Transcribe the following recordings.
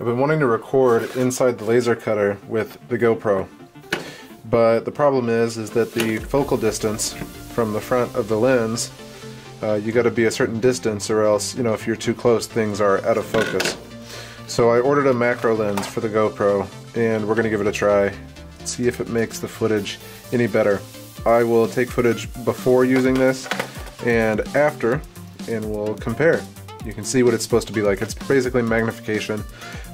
I've been wanting to record inside the laser cutter with the GoPro, but the problem is is that the focal distance from the front of the lens, uh, you got to be a certain distance, or else you know if you're too close, things are out of focus. So I ordered a macro lens for the GoPro, and we're gonna give it a try, see if it makes the footage any better. I will take footage before using this and after, and we'll compare you can see what it's supposed to be like. It's basically magnification,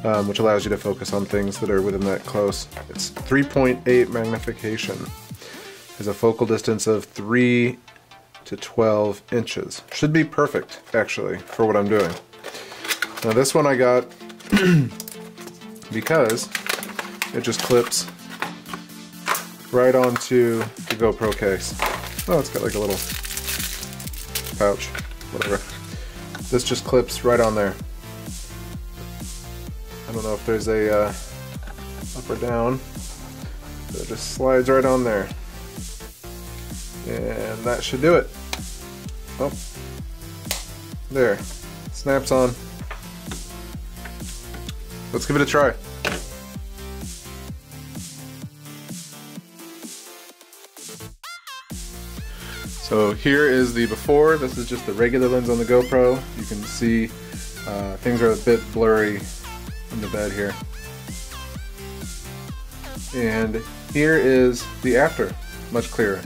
um, which allows you to focus on things that are within that close. It's 3.8 magnification. Has a focal distance of 3 to 12 inches. Should be perfect, actually, for what I'm doing. Now this one I got because it just clips right onto the GoPro case. Oh, it's got like a little pouch, whatever. This just clips right on there. I don't know if there's a uh, up or down. But it just slides right on there. And that should do it. Oh. There. Snaps on. Let's give it a try. So here is the before. This is just the regular lens on the GoPro. You can see uh, things are a bit blurry in the bed here. And here is the after, much clearer.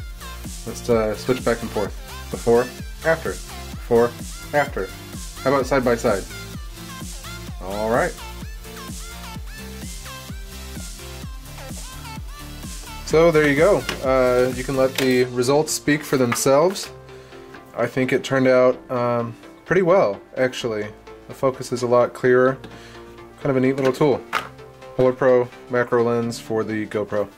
Let's uh, switch back and forth. Before, after, before, after. How about side by side? All right. So there you go. Uh, you can let the results speak for themselves. I think it turned out um, pretty well, actually. The focus is a lot clearer. Kind of a neat little tool. Polar Pro macro lens for the GoPro.